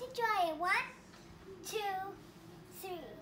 to try it. One, two, three.